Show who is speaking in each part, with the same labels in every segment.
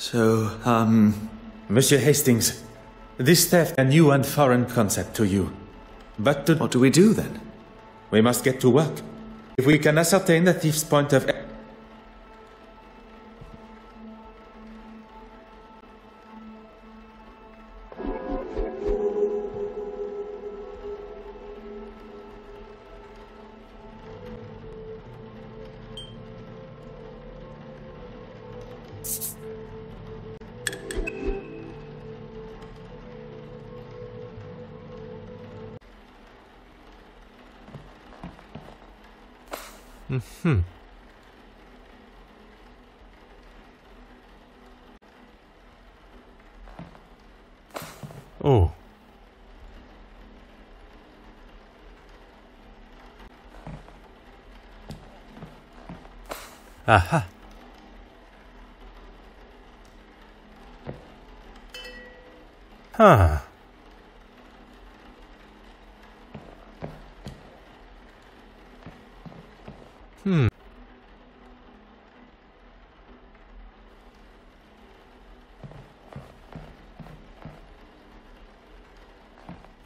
Speaker 1: So, um...
Speaker 2: Monsieur Hastings, this theft a new and foreign concept to you. But to
Speaker 1: What do we do then?
Speaker 2: we must get to work. If we can ascertain the thief's point of... Mm-hmm.
Speaker 3: Oh. Aha. Huh. Hmm.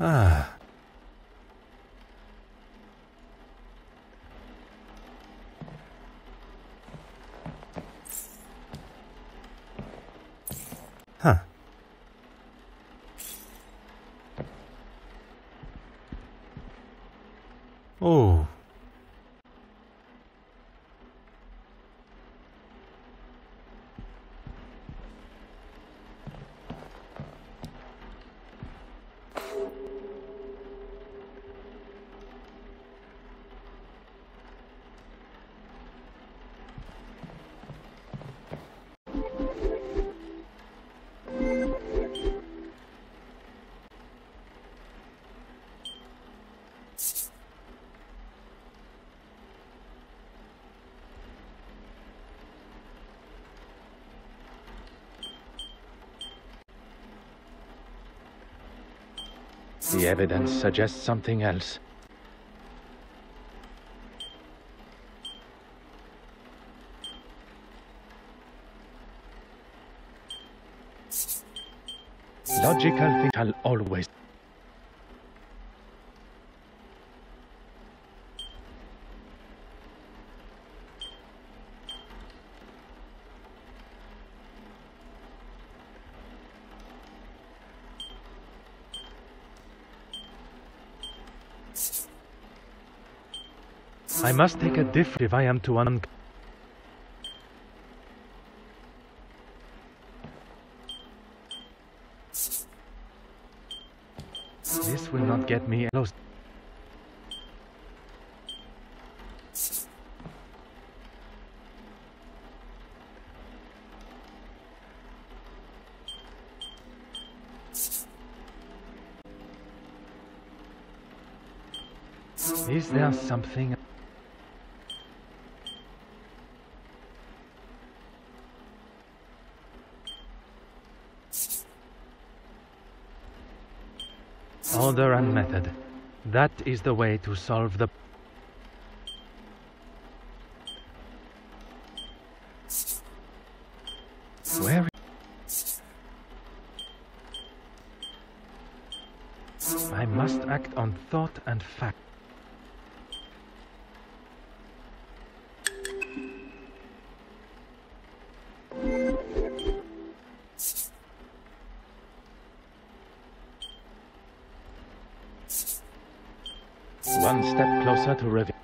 Speaker 3: Ah. The evidence suggests something else. Logical shall always. I must take a diff if I am to un. This will not get me close. Is there something? Order and method. That is the way to solve the. Where? I must act on thought and fact. Closer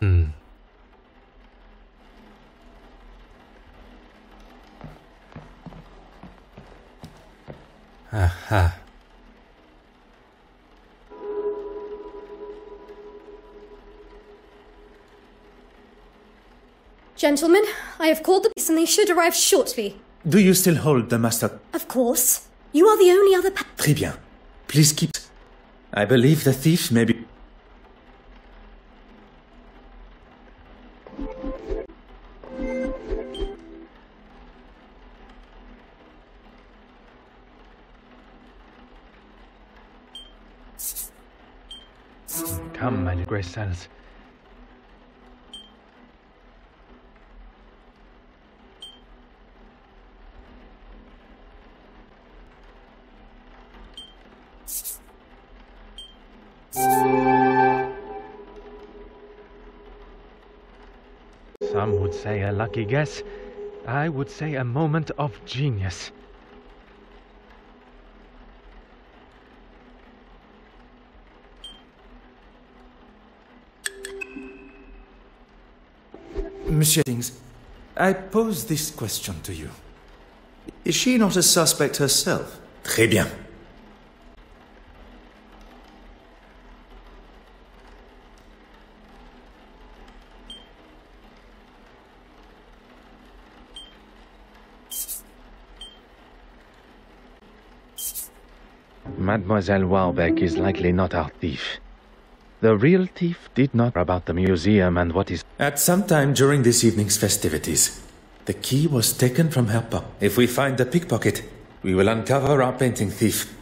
Speaker 3: Mm.
Speaker 4: Aha.
Speaker 5: Gentlemen, I have called the police and they should arrive shortly.
Speaker 2: Do you still hold the master?
Speaker 5: Of course. You are the only other.
Speaker 2: Très bien. Please keep. I believe the thief may be.
Speaker 3: Come, my grey cells. Some would say a lucky guess. I would say a moment of genius.
Speaker 1: Monsieur Things,
Speaker 2: I pose this question to you.
Speaker 1: is she not a suspect herself?
Speaker 2: Très bien.
Speaker 3: Mademoiselle Warbeck is likely not our thief. The real thief did not about the museum and what is
Speaker 2: At some time during this evening's festivities, the key was taken from her pocket. If we find the pickpocket, we will uncover our painting thief.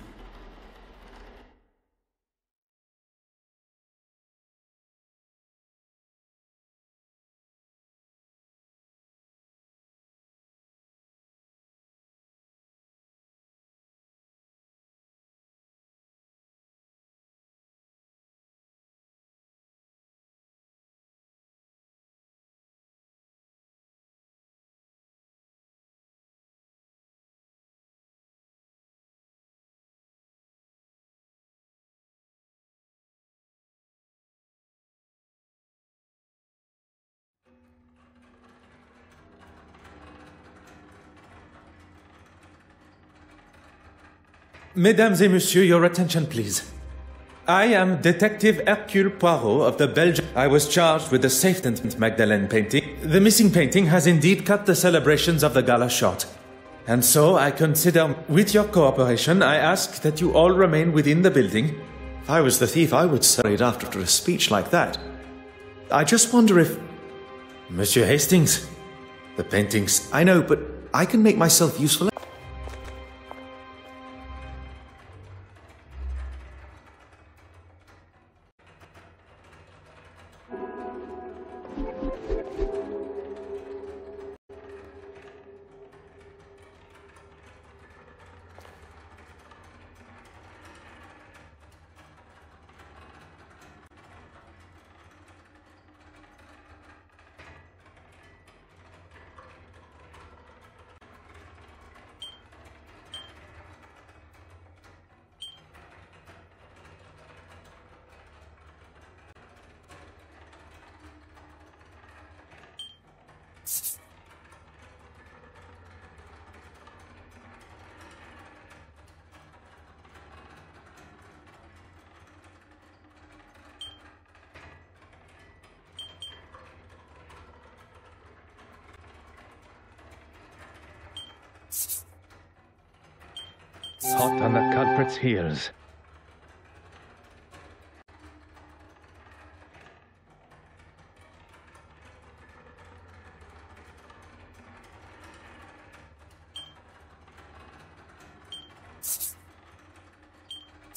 Speaker 2: Mesdames et messieurs, your attention, please. I am Detective Hercule Poirot of the Belgian. I was charged with the Safeton Magdalene painting. The missing painting has indeed cut the celebrations of the gala short. And so I consider, with your cooperation, I ask that you all remain within the building.
Speaker 1: If I was the thief, I would say it after a speech like that. I just wonder if.
Speaker 2: Monsieur Hastings, the paintings.
Speaker 1: I know, but I can make myself useful.
Speaker 3: Hot on the culprit's heels.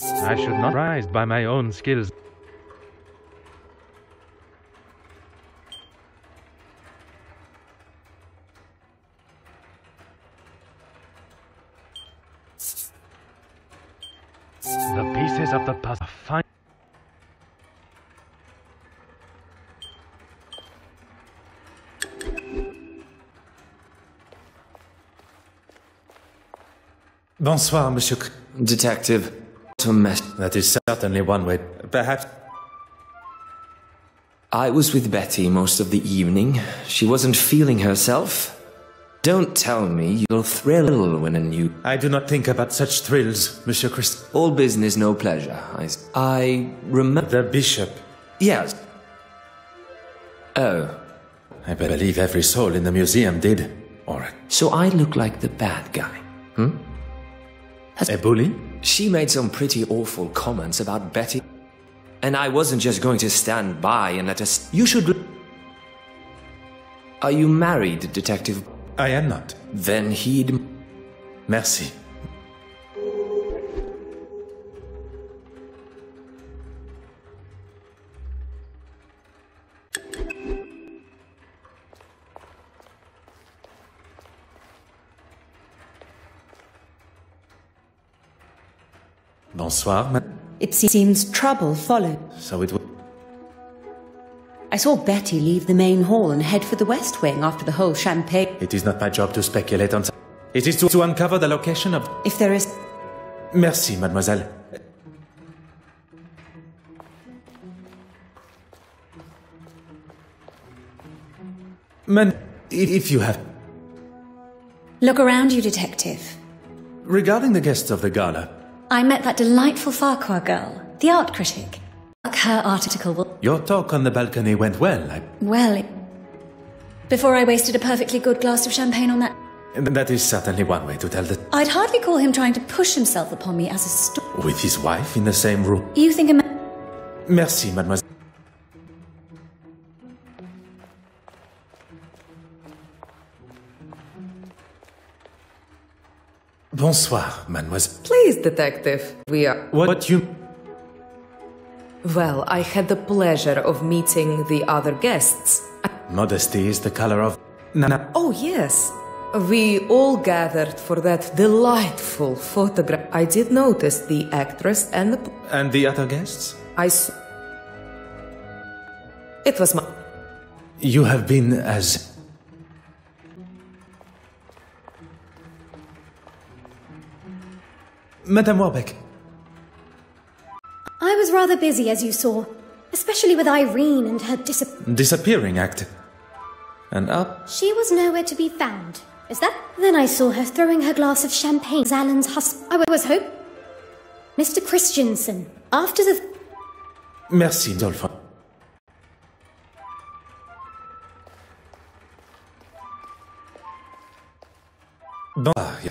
Speaker 3: I should not rise by my own skills.
Speaker 2: Bonsoir, Monsieur.
Speaker 6: Detective, to mess.
Speaker 2: That is certainly one way. Perhaps.
Speaker 6: I was with Betty most of the evening. She wasn't feeling herself. Don't tell me you'll thrill when a new.
Speaker 2: I do not think about such thrills, Monsieur Christ.
Speaker 6: All business, no pleasure. I, I remember.
Speaker 2: The bishop.
Speaker 6: Yes. Oh,
Speaker 2: I believe every soul in the museum did. Or
Speaker 6: so I look like the bad guy. Hmm?
Speaker 2: A bully?
Speaker 6: She made some pretty awful comments about Betty. And I wasn't just going to stand by and let us. You should. Are you married, Detective?
Speaker 2: I am not.
Speaker 6: Then he'd.
Speaker 2: Merci. Bonsoir, ma-
Speaker 4: It seems trouble followed.
Speaker 2: So it would.
Speaker 4: I saw Betty leave the main hall and head for the West Wing after the whole champagne.
Speaker 2: It is not my job to speculate on. It is to, to uncover the location of.
Speaker 4: If there is.
Speaker 2: Merci, mademoiselle. Man, if you have.
Speaker 5: Look around you, Detective.
Speaker 2: Regarding the guests of the gala,
Speaker 5: I met that delightful Farquhar girl, the art critic. Her article will.
Speaker 2: your talk on the balcony went well. I,
Speaker 5: Well, it... Before I wasted a perfectly good glass of champagne on that.
Speaker 2: that is certainly one way to tell the.
Speaker 5: I'd hardly call him trying to push himself upon me as a sto-
Speaker 2: With his wife in the same room.
Speaker 5: You think a man.
Speaker 2: Merci, mademoiselle. Bonsoir, mademoiselle.
Speaker 7: Please, detective. We are.
Speaker 2: What you.
Speaker 7: Well, I had the pleasure of meeting the other guests.
Speaker 2: Modesty is the color of. Nana.
Speaker 7: Oh, yes. We all gathered for that delightful photograph. I did notice the actress and the.
Speaker 2: And the other guests?
Speaker 7: I. s- It was my.
Speaker 2: You have been as. Madame Warbeck,
Speaker 5: I was rather busy, as you saw. Especially with Irene and her disap-
Speaker 2: disappearing act. And up.
Speaker 5: She was nowhere to be found. Is that? Then I saw her throwing her glass of champagne Alan's husband. I was hope. Mr. Christensen. After the.
Speaker 2: Merci, Dolphin.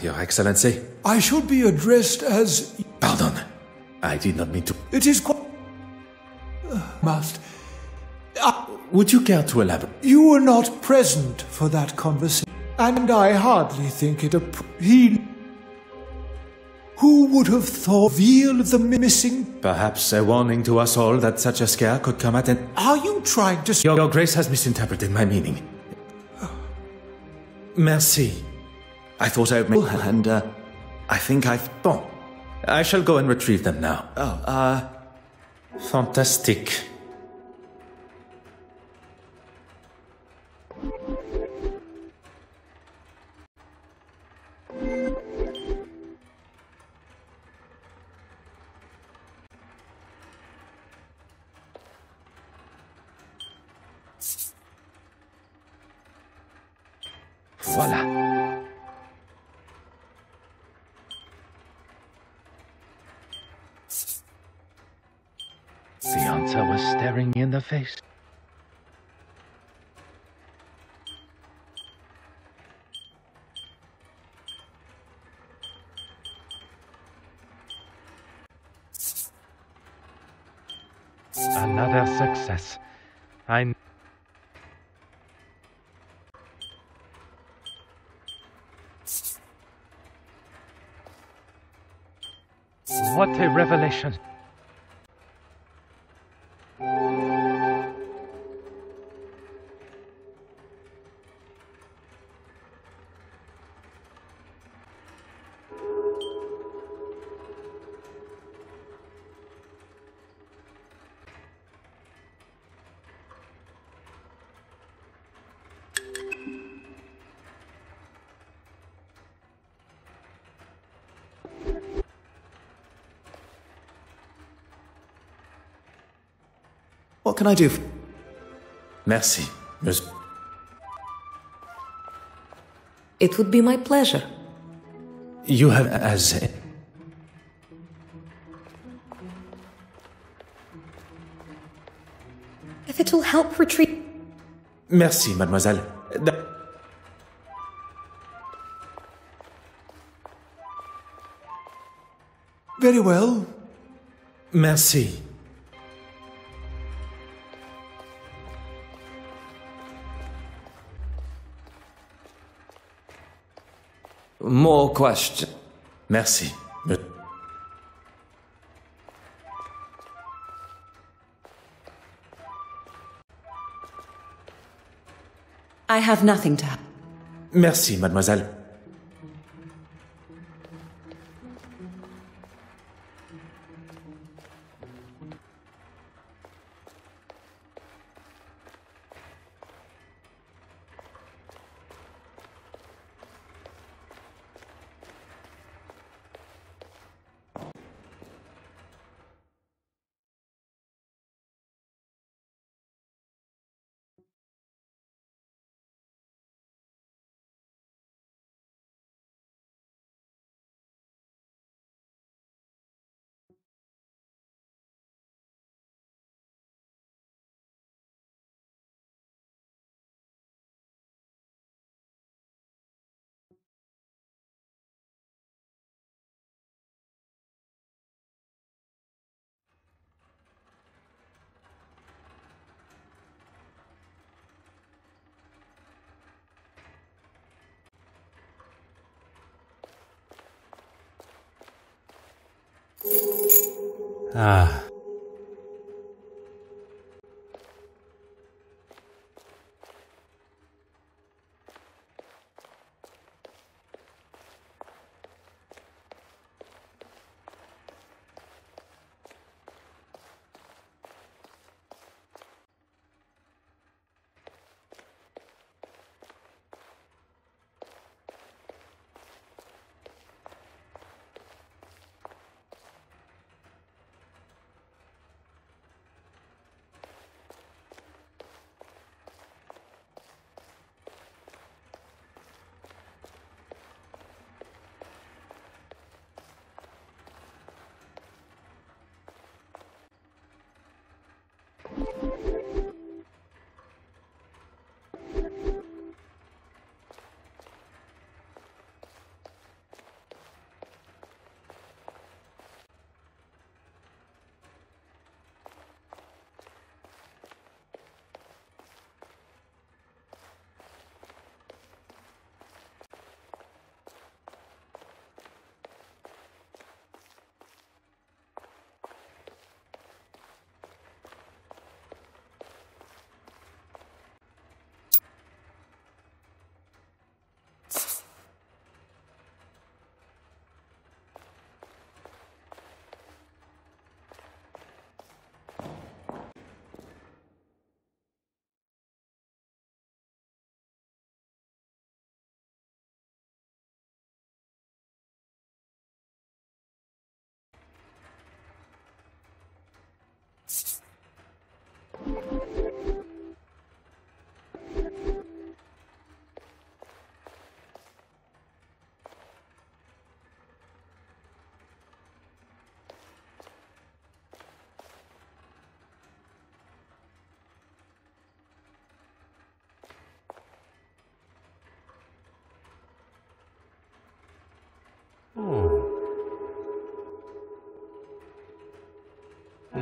Speaker 2: Your Excellency.
Speaker 8: I should be addressed as.
Speaker 2: Pardon. I did not mean to.
Speaker 8: It is quite. Uh, must.
Speaker 2: Would you care to elaborate?
Speaker 8: You were not present for that conversation, and I hardly think it a. He. Who would have thought veal of the missing?
Speaker 2: Perhaps a warning to us all that such a scare could come at an.
Speaker 8: Are you trying to?
Speaker 2: Your, Your Grace has misinterpreted my meaning. Merci.
Speaker 1: I thought I would make. And, uh, I think I've.
Speaker 2: Bon. I shall go and retrieve them now.
Speaker 1: Oh, uh.
Speaker 2: Fantastic.
Speaker 3: Voilà. Answer was staring in the face. Another success. I What a revelation.
Speaker 1: What can I do?
Speaker 2: Merci. Miss-
Speaker 7: It would be my pleasure.
Speaker 2: You have as.
Speaker 5: If it'll help retrieve.
Speaker 2: Merci, mademoiselle. Da-
Speaker 8: Very well.
Speaker 2: Merci.
Speaker 6: More question.
Speaker 2: Merci. Me-
Speaker 4: I have nothing to.
Speaker 2: Merci, mademoiselle.
Speaker 3: Ah.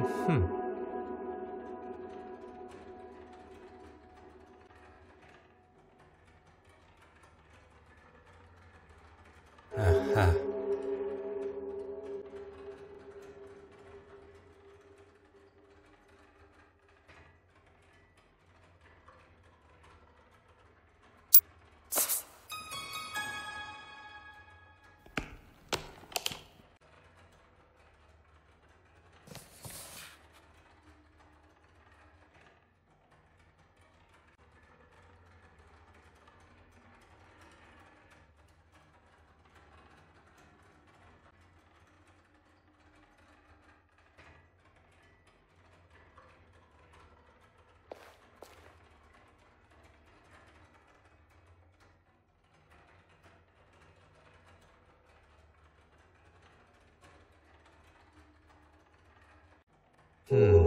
Speaker 3: Hmm.
Speaker 9: Hmm.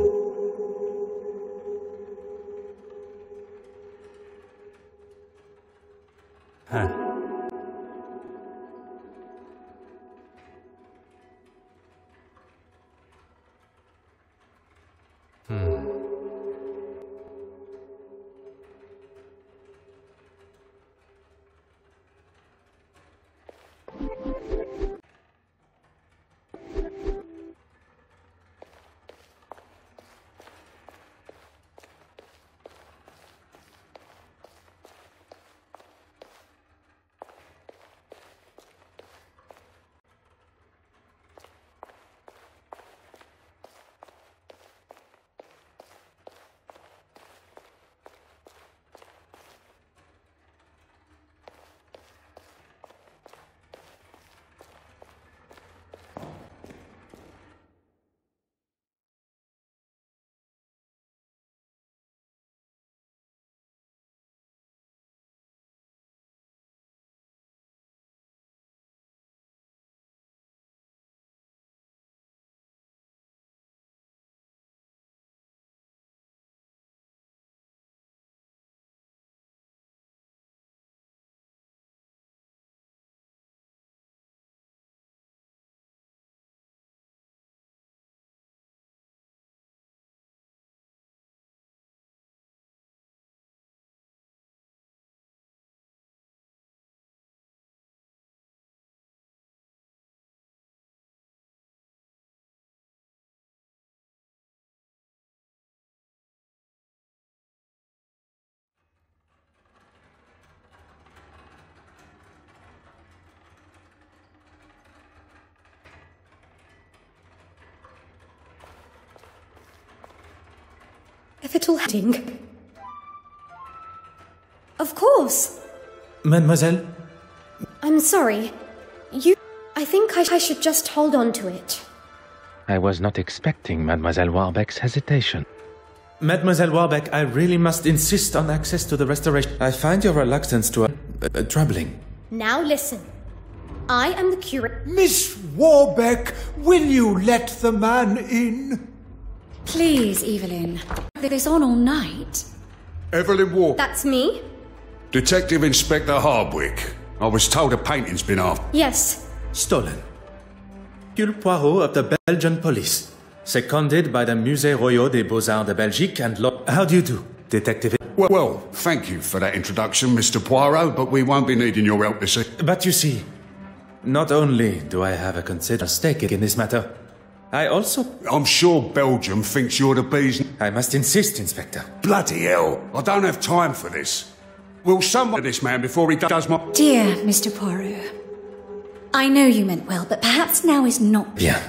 Speaker 5: If it all happening. Of course.
Speaker 2: Mademoiselle?
Speaker 5: I'm sorry. You. I think I, I should just hold on to it.
Speaker 3: I was not expecting Mademoiselle Warbeck's hesitation.
Speaker 2: Mademoiselle Warbeck, I really must insist on access to the restoration. I find your reluctance to uh, uh, troubling.
Speaker 5: Now listen. I am the curate.
Speaker 8: Miss Warbeck, will you let the man in?
Speaker 4: Please, Evelyn. This on all night.
Speaker 10: Evelyn War.
Speaker 5: That's me?
Speaker 10: Detective Inspector Hardwick. I was told a painting's been off.
Speaker 5: Yes.
Speaker 2: Stolen. Hercule Poirot of the Belgian police. Seconded by the Musée Royal des Beaux-Arts de Belgique and Lo- How do you do, Detective?
Speaker 10: Well, well, thank you for that introduction, Mr. Poirot, but we won't be needing your help this evening.
Speaker 2: But you see, not only do I have a considerable stake in this matter, I also.
Speaker 10: I'm sure Belgium thinks you're the bee's.
Speaker 2: I must insist, Inspector.
Speaker 10: Bloody hell, I don't have time for this. Will someone this man before he does my.
Speaker 4: Dear Mr. Poirot, I know you meant well, but perhaps now is not.
Speaker 2: Bien.